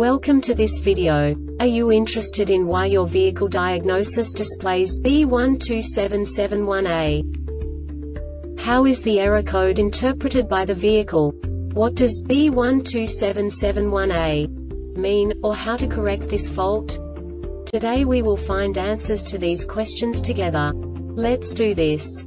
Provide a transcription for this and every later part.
Welcome to this video. Are you interested in why your vehicle diagnosis displays B12771A? How is the error code interpreted by the vehicle? What does B12771A mean, or how to correct this fault? Today we will find answers to these questions together. Let's do this.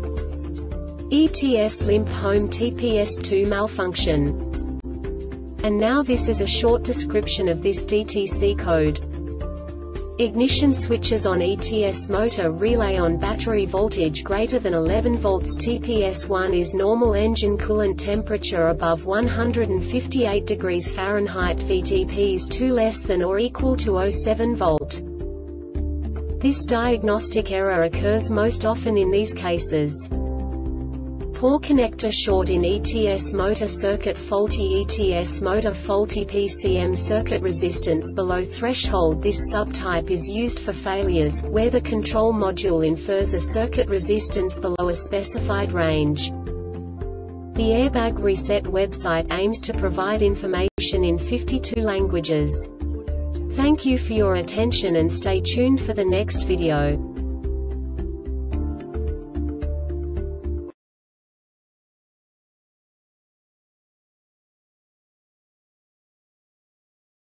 ETS limp home TPS2 malfunction. And now this is a short description of this DTC code. Ignition switches on ETS motor relay on battery voltage greater than 11 volts TPS1 is normal engine coolant temperature above 158 degrees Fahrenheit VTPs 2 less than or equal to 07 volt. This diagnostic error occurs most often in these cases. Poor connector short in ETS motor circuit faulty ETS motor faulty PCM circuit resistance below threshold This subtype is used for failures, where the control module infers a circuit resistance below a specified range. The Airbag Reset website aims to provide information in 52 languages. Thank you for your attention and stay tuned for the next video.